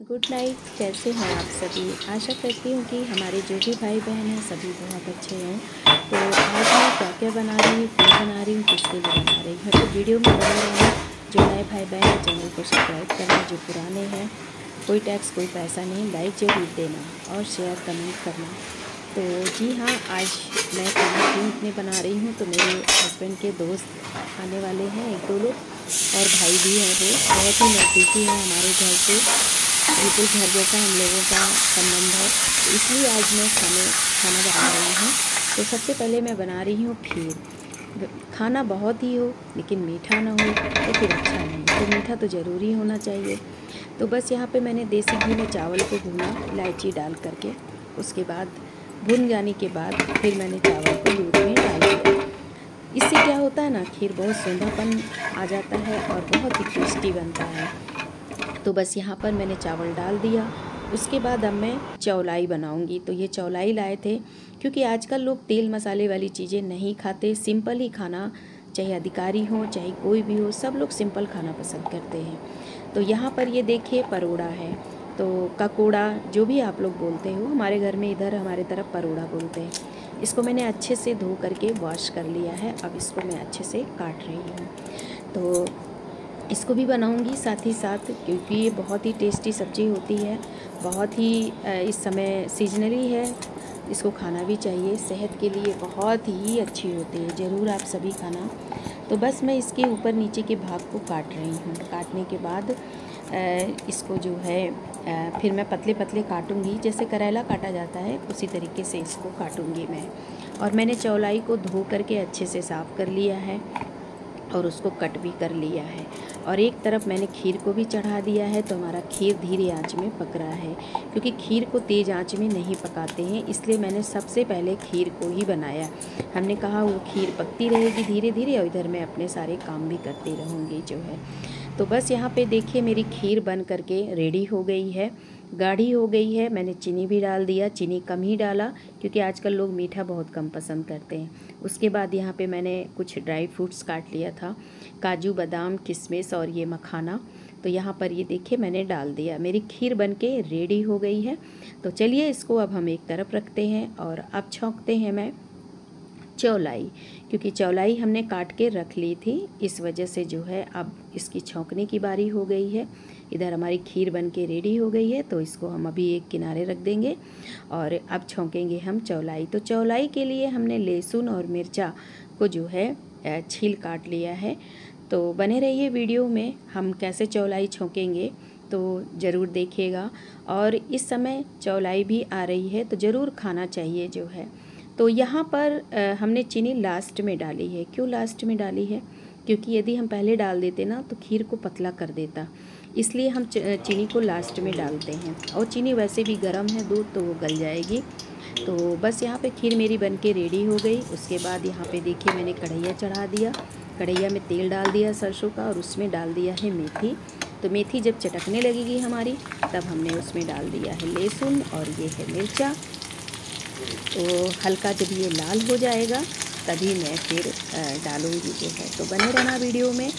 Good night, कैसे हैं आप सभी? आशा करती हूँ कि हमारे जो भी भाई बहन हैं, सभी बहुत अच्छे हैं। तो आज मैं क्या क्या बना रही हूँ, क्यों बना रही हूँ, किसके लिए बना रही हूँ? तो वीडियो में बने रहें जो नए भाई बहन हैं, चैनल को सब्सक्राइब करना जो पुराने हैं, कोई टैक्स, कोई पैसा नहीं, लाइक ज़रूर देना और शेयर, कमेंट करना। तो जी हाँ आज मैं खाना क्यों इतने बना रही हूँ? तो मेरे हस्बैंड के दोस्त आने वाले हैं, एक दो लोग, और भाई भी हैं वो, बहुत ही नज़दीकी हैं हमारे घर से बिल्कुल घर जैसा हम लोगों का संबंध है। तो इसलिए आज मैं खाने, खाना बना रही हूँ। तो सबसे पहले मैं बना रही हूँ खीर। खाना बहुत ही हो, लेकिन मीठा ना हो तो फिर अच्छा नहीं। तो मीठा तो ज़रूरी होना चाहिए। तो बस यहाँ पे मैंने देसी घी में चावल को भुना, इलायची डाल करके। उसके बाद, भुन जाने के बाद फिर मैंने चावल को दूध में डाल दिया। इससे क्या होता है ना, खीर बहुत सूंधापन आ जाता है और बहुत ही टेस्टी बनता है। तो बस यहाँ पर मैंने चावल डाल दिया। उसके बाद अब मैं चौलाई बनाऊँगी। तो ये चौलाई लाए थे, क्योंकि आजकल लोग तेल मसाले वाली चीज़ें नहीं खाते। सिंपल ही खाना, चाहे अधिकारी हो, चाहे कोई भी हो, सब लोग सिंपल खाना पसंद करते हैं। तो यहाँ पर ये देखिए परोड़ा है। तो ककोड़ा, जो भी आप लोग बोलते हो, हमारे घर में इधर हमारे तरफ़ परोड़ा बोलते हैं। इसको मैंने अच्छे से धो करके वॉश कर लिया है। अब इसको मैं अच्छे से काट रही हूँ। तो इसको भी बनाऊँगी साथ ही साथ, क्योंकि ये बहुत ही टेस्टी सब्ज़ी होती है। बहुत ही इस समय सीजनली है। इसको खाना भी चाहिए। सेहत के लिए बहुत ही अच्छी होती है। ज़रूर आप सभी खाना। तो बस मैं इसके ऊपर नीचे के भाग को काट रही हूँ। काटने के बाद इसको जो है फिर मैं पतले पतले काटूँगी। जैसे करेला काटा जाता है, उसी तरीके से इसको काटूँगी मैं। और मैंने चौलाई को धो करके अच्छे से साफ़ कर लिया है। और उसको कट भी कर लिया है। और एक तरफ़ मैंने खीर को भी चढ़ा दिया है तो हमारा खीर धीरे आँच में पक रहा है, क्योंकि खीर को तेज़ आँच में नहीं पकाते हैं, इसलिए मैंने सबसे पहले खीर को ही बनाया। हमने कहा, वो खीर पकती रहेगी धीरे धीरे और इधर मैं अपने सारे काम भी करती रहूँगी जो है। तो बस यहाँ पे देखिए मेरी खीर बन करके रेडी हो गई है। गाढ़ी हो गई है, मैंने चीनी भी डाल दिया, चीनी कम ही डाला, क्योंकि आजकल लोग मीठा बहुत कम पसंद करते हैं। उसके बाद यहाँ पे मैंने कुछ ड्राई फ्रूट्स काट लिया था, काजू, बादाम किशमिश और ये मखाना। तो यहाँ पर ये देखिए, मैंने डाल दिया। मेरी खीर बन के रेडी हो गई है। तो चलिए इसको अब हम एक तरफ़ रखते हैं और अब छोंकते हैं मैं चौलाई, क्योंकि चौलाई हमने काट के रख ली थी। इस वजह से जो है, अब इसकी छोंकने की बारी हो गई है। इधर हमारी खीर बन के रेडी हो गई है तो इसको हम अभी एक किनारे रख देंगे और अब छोंकेंगे हम चौलाई। तो चौलाई के लिए हमने लहसुन और मिर्चा को जो है छील काट लिया है। तो बने रहिए वीडियो में, हम कैसे चौलाई छोंकेंगे तो ज़रूर देखिएगा। और इस समय चौलाई भी आ रही है तो ज़रूर खाना चाहिए जो है। तो यहाँ पर हमने चीनी लास्ट में डाली है। क्यों लास्ट में डाली है? क्योंकि यदि हम पहले डाल देते ना तो खीर को पतला कर देता। इसलिए हम चीनी को लास्ट में डालते हैं। और चीनी वैसे भी गर्म है, दूध तो वो गल जाएगी। तो बस यहाँ पे खीर मेरी बन के रेडी हो गई। उसके बाद यहाँ पे देखिए मैंने कढ़ैया चढ़ा दिया। कढ़ैया में तेल डाल दिया सरसों का और उसमें डाल दिया है मेथी। तो मेथी जब चटकने लगेगी हमारी, तब हमने उसमें डाल दिया है लहसुन और ये है मिर्चा। तो हल्का जब ये लाल हो जाएगा, तभी मैं फिर डालूँगी जो है। तो बने रहना वीडियो में।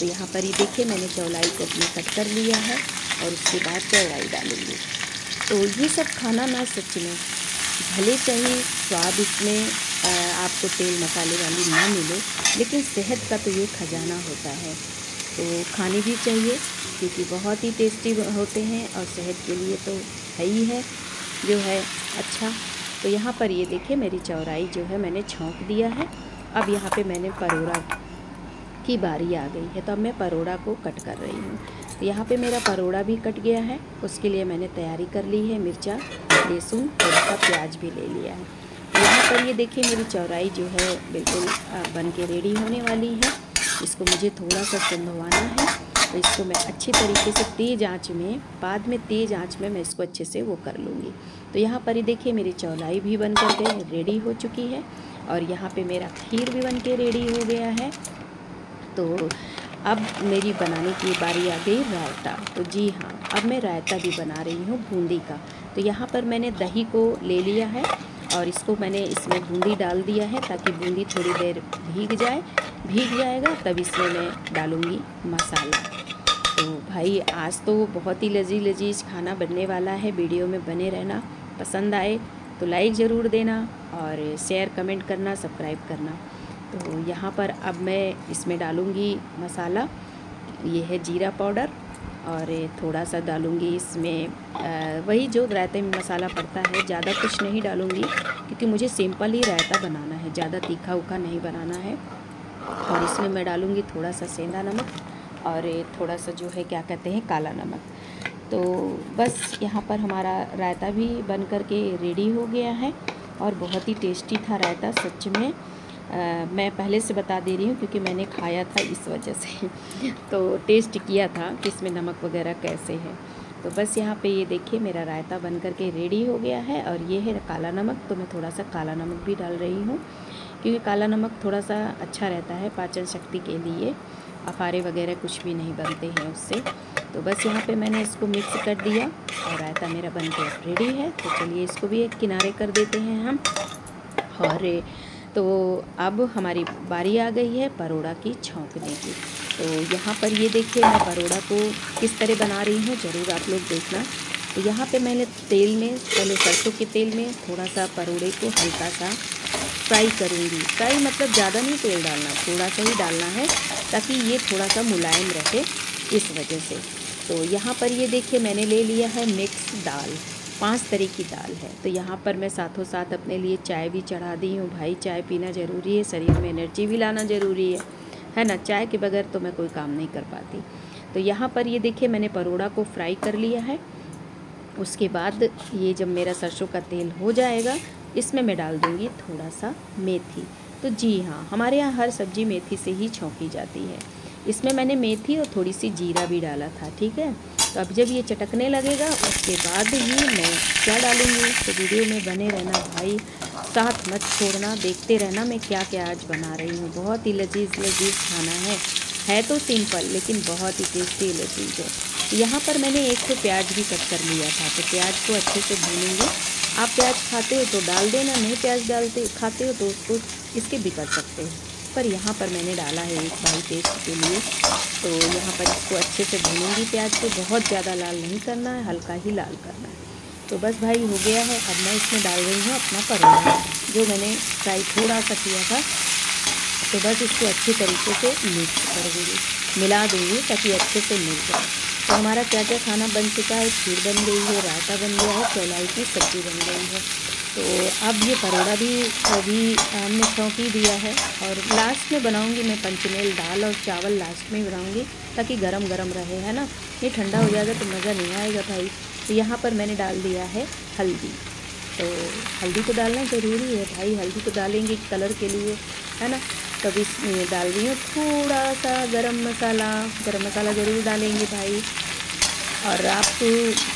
तो यहाँ पर ही देखिए, मैंने चौलाई को अपने कट कर लिया है और उसके बाद चौलाई डालेंगे। तो ये सब खाना ना सच में भले चाहिए स्वाद इसमें आपको तेल मसाले वाली ना मिले, लेकिन सेहत का तो ये खजाना होता है। तो खाने भी चाहिए, क्योंकि बहुत ही टेस्टी होते हैं और सेहत के लिए तो है ही है, जो है अच्छा। तो यहाँ पर ये देखिए, मेरी चौराई जो है मैंने छोंक दिया है। अब यहाँ पे मैंने परोड़ा की बारी आ गई है तो अब मैं परोड़ा को कट कर रही हूँ। तो यहाँ पे मेरा परोड़ा भी कट गया है, उसके लिए मैंने तैयारी कर ली है मिर्चा, लहसुन थोड़ा सा प्याज भी ले लिया है। यहाँ पर ये देखिए मेरी चौराई जो है बिल्कुल बन के रेडी होने वाली है। इसको मुझे थोड़ा सा संभवाना है तो इसको मैं अच्छे तरीके से तेज़ आँच में, बाद में तेज़ आँच में मैं इसको अच्छे से वो कर लूँगी। तो यहाँ पर ही देखिए मेरी चौलाई भी बन कर के रेडी हो चुकी है, और यहाँ पे मेरा खीर भी बन के रेडी हो गया है। तो अब मेरी बनाने की बारी आ गई रायता। तो जी हाँ अब मैं रायता भी बना रही हूँ बूंदी का। तो यहाँ पर मैंने दही को ले लिया है और इसको मैंने इसमें बूंदी डाल दिया है ताकि बूंदी थोड़ी देर भीग जाए। भीग जाएगा तब इसमें मैं डालूँगी मसाला। तो भाई, आज तो बहुत ही लजीज लजीज खाना बनने वाला है। वीडियो में बने रहना, पसंद आए तो लाइक ज़रूर देना और शेयर, कमेंट करना, सब्सक्राइब करना। तो यहाँ पर अब मैं इसमें डालूँगी मसाला। ये है जीरा पाउडर और थोड़ा सा डालूँगी इसमें आ, वही जो रायते में मसाला पड़ता है ज़्यादा कुछ नहीं डालूँगी क्योंकि मुझे सिंपल ही रायता बनाना है ज़्यादा तीखा उखा नहीं बनाना है। और इसमें मैं डालूँगी थोड़ा सा सेंधा नमक और थोड़ा सा जो है क्या कहते हैं काला नमक। तो बस यहाँ पर हमारा रायता भी बन कर के रेडी हो गया है और बहुत ही टेस्टी था रायता सच में। आ, मैं पहले से बता दे रही हूँ क्योंकि मैंने खाया था इस वजह से। तो टेस्ट किया था कि इसमें नमक वगैरह कैसे है। तो बस यहाँ पे ये देखिए मेरा रायता बन कर के रेडी हो गया है और ये है काला नमक। तो मैं थोड़ा सा काला नमक भी डाल रही हूँ क्योंकि काला नमक थोड़ा सा अच्छा रहता है पाचन शक्ति के लिए। अफारे वगैरह कुछ भी नहीं बनते हैं उससे। तो बस यहाँ पे मैंने इसको मिक्स कर दिया और रायता मेरा बन के रेडी है। तो चलिए इसको भी एक किनारे कर देते हैं हम। और तो अब हमारी बारी आ गई है परोड़ा की छौंकने की। तो यहाँ पर ये देखिए, मैं परोड़ा को किस तरह बना रही हूँ, ज़रूर आप लोग देखना। तो यहाँ पे मैंने तेल में, पहले सरसों के तेल में थोड़ा सा परोड़े को हल्का सा फ्राई करूँगी। फ्राई मतलब ज़्यादा नहीं तेल डालना थोड़ा सा ही डालना है, ताकि ये थोड़ा सा मुलायम रहे इस वजह से। तो यहाँ पर ये देखिए, मैंने ले लिया है मिक्स दाल। पाँच तरह की दाल है। तो यहाँ पर मैं साथों साथ अपने लिए चाय भी चढ़ा दी हूँ। भाई, चाय पीना ज़रूरी है, शरीर में एनर्जी भी लाना ज़रूरी है। है ना? चाय के बगैर तो मैं कोई काम नहीं कर पाती। तो यहाँ पर ये देखिए, मैंने परोड़ा को फ्राई कर लिया है। उसके बाद ये जब मेरा सरसों का तेल हो जाएगा, इसमें मैं डाल दूँगी थोड़ा सा मेथी। तो जी हाँ हमारे यहाँ हर सब्ज़ी मेथी से ही छौंकी जाती है। इसमें मैंने मेथी और थोड़ी सी जीरा भी डाला था, ठीक है? तो अब जब ये चटकने लगेगा, उसके बाद ही मैं क्या डालूँगी? तो वीडियो में बने रहना भाई। साथ मत छोड़ना, देखते रहना मैं क्या क्या आज बना रही हूँ। बहुत ही लजीज लजीज खाना है। है तो सिंपल, लेकिन बहुत ही टेस्टी लजीज है। यहाँ पर मैंने एक तो प्याज भी कट कर लिया था तो प्याज को अच्छे से भूनेंगे। आप प्याज खाते हो तो डाल देना, नहीं प्याज डालते, खाते हो तो उसको इसके भी कर सकते हो। पर यहाँ पर मैंने डाला है एक भाई टेस्ट के लिए। तो यहाँ पर इसको अच्छे से भूनूँगी प्याज को। बहुत ज़्यादा लाल नहीं करना है, हल्का ही लाल करना है। तो बस भाई हो गया है। अब मैं इसमें डाल रही हूँ अपना परोड़ा जो मैंने फ्राई थोड़ा सा किया था। तो बस इसको अच्छे तरीके से मिक्स कर दूँगी मिला दूँगी ताकि अच्छे से मिल जाए। तो हमारा क्या क्या खाना बन चुका है? खीर बन गई है, रायता बन गया है चौलाई की सब्ज़ी बन गई है। तो अब ये परोड़ा भी अभी हमने छौंकी दिया है। और लास्ट में बनाऊँगी मैं पंचमेल दाल और चावल लास्ट में बनाऊँगी, ताकि गरम गरम रहे, है ना? ये ठंडा हो जाएगा तो मज़ा नहीं आएगा भाई। तो यहाँ पर मैंने डाल दिया है हल्दी। तो हल्दी तो डालना ज़रूरी है भाई, हल्दी तो डालेंगे कलर के लिए, है ना? तब इसमें डाल रही हूँ थोड़ा सा गरम मसाला गरम मसाला ज़रूर डालेंगे भाई। और आप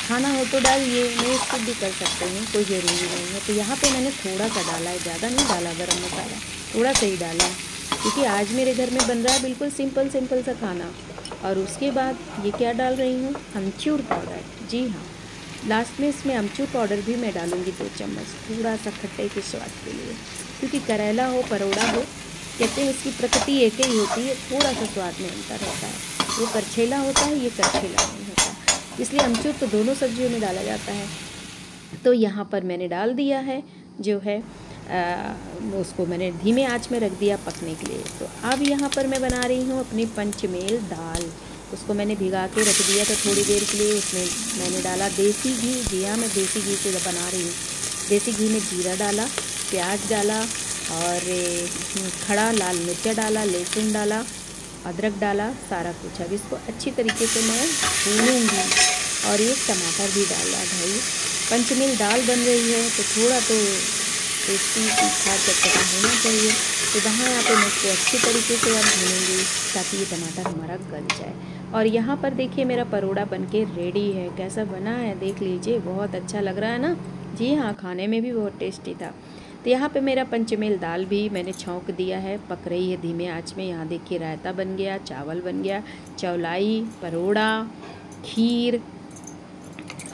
खाना हो तो डालिए नहीं स्किप भी कर सकते हैं, कोई ज़रूरी नहीं है। तो यहाँ पे मैंने थोड़ा सा डाला है, ज़्यादा नहीं डाला, गरम मसाला, थोड़ा सा ही डाला है। क्योंकि आज मेरे घर में बन रहा है बिल्कुल सिंपल सिंपल सा खाना। और उसके बाद ये क्या डाल रही हूँ? अमचूर पाउडर। जी हाँ लास्ट में इसमें अमचूर पाउडर भी मैं डालूँगी दो चम्मच, थोड़ा सा खट्टे के स्वाद के लिए। क्योंकि करेला हो, परोड़ा हो, कहते हैं इसकी प्रकृति एक ही होती है, थोड़ा सा स्वाद में अंतर होता है। वो करछेला होता है, ये करछेला नहीं होता। इसलिए अमचूर तो दोनों सब्जियों में डाला जाता है। तो यहाँ पर मैंने डाल दिया है जो है आ, उसको मैंने धीमे आँच में रख दिया पकने के लिए। तो अब यहाँ पर मैं बना रही हूँ अपनी पंचमेल दाल। उसको मैंने भिगा के रख दिया था थोड़ी देर के लिए। उसमें मैंने डाला देसी घी। जी हाँ मैं देसी घी से बना रही हूँ। देसी घी में जीरा डाला प्याज डाला और खड़ा लाल मिर्चा डाला लहसुन डाला अदरक डाला, सारा कुछ। अब इसको अच्छी तरीके से मैं भूनूँगी और एक टमाटर भी डाला भाई पंचमिल दाल बन रही है तो थोड़ा तो टेस्टी तीखा चटपटा होना चाहिए। तो वहाँ यहाँ पे मैं इसको अच्छी तरीके से अब भूनूँगी ताकि ये टमाटर हमारा गल जाए। और यहाँ पर देखिए मेरा परोड़ा बन के रेडी है। कैसा बना है, देख लीजिए, बहुत अच्छा लग रहा है ना? जी हाँ खाने में भी बहुत टेस्टी था। तो यहाँ पे मेरा पंचमेल दाल भी मैंने छौंक दिया है, पक रही है धीमे आँच में। यहाँ देखिए रायता बन गया, चावल बन गया, चौलाई, परोड़ा, खीर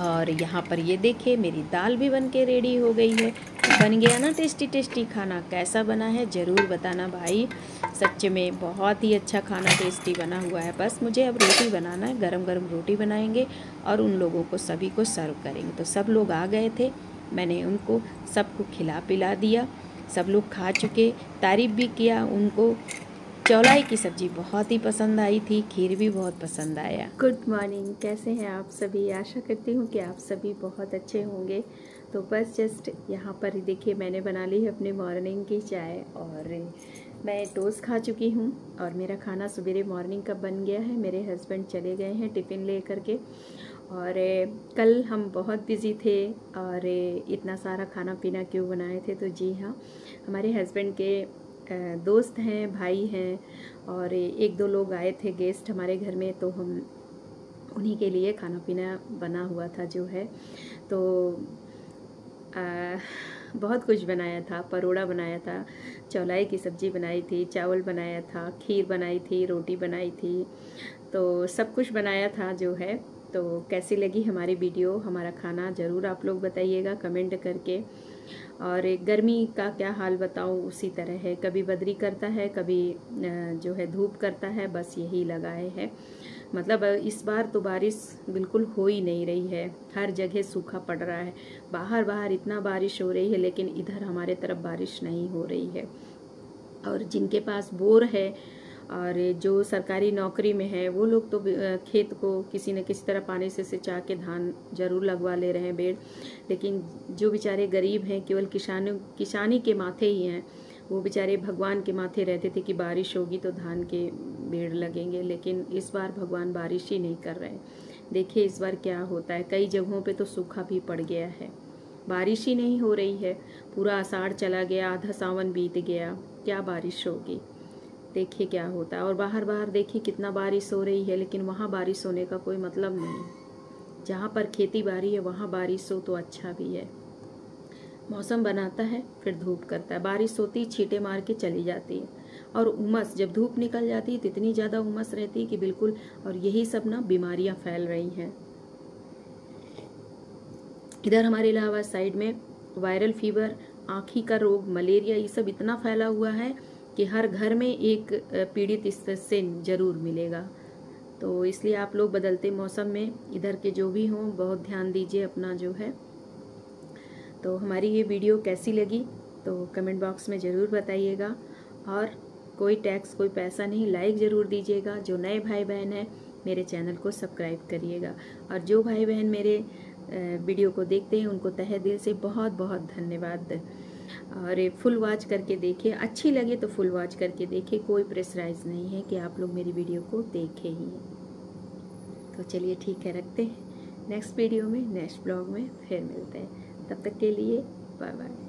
और यहाँ पर ये देखिए मेरी दाल भी बन के रेडी हो गई है। बन गया ना टेस्टी टेस्टी खाना, कैसा बना है ज़रूर बताना भाई। सच में बहुत ही अच्छा खाना टेस्टी बना हुआ है। बस मुझे अब रोटी बनाना है, गरम गरम रोटी बनाएँगे और उन लोगों को सभी को सर्व करेंगे। तो सब लोग आ गए थे मैंने उनको सबको खिला पिला दिया। सब लोग खा चुके, तारीफ़ भी किया उनको। चौलाई की सब्ज़ी बहुत ही पसंद आई थी, खीर भी बहुत पसंद आया। गुड मॉर्निंग कैसे हैं आप सभी? आशा करती हूँ कि आप सभी बहुत अच्छे होंगे। तो बस जस्ट यहाँ पर ही देखिए, मैंने बना ली है अपने मॉर्निंग की चाय और मैं टोस्ट खा चुकी हूँ और मेरा खाना सवेरे मॉर्निंग का बन गया है। मेरे हस्बैंड चले गए हैं टिफ़िन ले करके और कल हम बहुत बिज़ी थे और इतना सारा खाना पीना क्यों बनाए थे? तो जी हाँ हमारे हस्बैंड के दोस्त हैं भाई हैं और एक दो लोग आए थे गेस्ट हमारे घर में तो हम उन्हीं के लिए खाना पीना बना हुआ था जो है। तो आ, बहुत कुछ बनाया था परोड़ा बनाया था चौलाई की सब्ज़ी बनाई थी चावल बनाया था खीर बनाई थी रोटी बनाई थी तो सब कुछ बनाया था जो है। तो कैसी लगी हमारी वीडियो? हमारा खाना ज़रूर आप लोग बताइएगा, कमेंट करके। और गर्मी का क्या हाल बताऊँ, उसी तरह है। कभी बदरी करता है, कभी जो है धूप करता है, बस यही लगाए है। मतलब इस बार तो बारिश बिल्कुल हो ही नहीं रही है। हर जगह सूखा पड़ रहा है। बाहर बाहर इतना बारिश हो रही है, लेकिन इधर हमारे तरफ़ बारिश नहीं हो रही है। और जिनके पास बोर है और जो सरकारी नौकरी में है, वो लोग तो खेत को किसी न किसी तरह पानी से सिंचा के धान ज़रूर लगवा ले रहे हैं बेड़। लेकिन जो बेचारे गरीब हैं, केवल किसानों, किसानी के माथे ही हैं। वो बेचारे भगवान के माथे रहते थे कि बारिश होगी तो धान के बेड़ लगेंगे, लेकिन इस बार भगवान बारिश ही नहीं कर रहे। देखिए इस बार क्या होता है, कई जगहों पे तो सूखा भी पड़ गया है। बारिश ही नहीं हो रही है, पूरा आषाढ़ चला गया, आधा सावन बीत गया, क्या बारिश होगी? देखिए क्या होता है। और बाहर बाहर देखिए कितना बारिश हो रही है, लेकिन वहाँ बारिश होने का कोई मतलब नहीं। जहाँ पर खेती बाड़ी है, वहाँ बारिश हो तो अच्छा भी है। मौसम बनाता है, फिर धूप करता है। बारिश होती छींटे मार के चली जाती है। और उमस, जब धूप निकल जाती है तो इतनी ज़्यादा उमस रहती है कि बिल्कुल, और यही सब ना बीमारियाँ फैल रही हैं। इधर हमारे इलाहाबाद साइड में वायरल फीवर, आँखी का रोग, मलेरिया, ये सब इतना फैला हुआ है कि हर घर में एक पीड़ित इससे ज़रूर मिलेगा। तो इसलिए आप लोग बदलते मौसम में इधर के जो भी हों, बहुत ध्यान दीजिए अपना जो है। तो हमारी ये वीडियो कैसी लगी तो कमेंट बॉक्स में ज़रूर बताइएगा। और कोई टैक्स, कोई पैसा नहीं, लाइक ज़रूर दीजिएगा। जो नए भाई बहन हैं, मेरे चैनल को सब्सक्राइब करिएगा। और जो भाई बहन मेरे वीडियो को देखते हैं, उनको तहे दिल से बहुत बहुत धन्यवाद। और फुल वॉच करके देखें अच्छी लगे तो फुल वॉच करके देखें कोई प्रेसराइज नहीं है कि आप लोग मेरी वीडियो को देखें ही। तो चलिए ठीक है, रखते हैं। नेक्स्ट वीडियो में नेक्स्ट ब्लॉग में फिर मिलते हैं। तब तक के लिए बाय बाय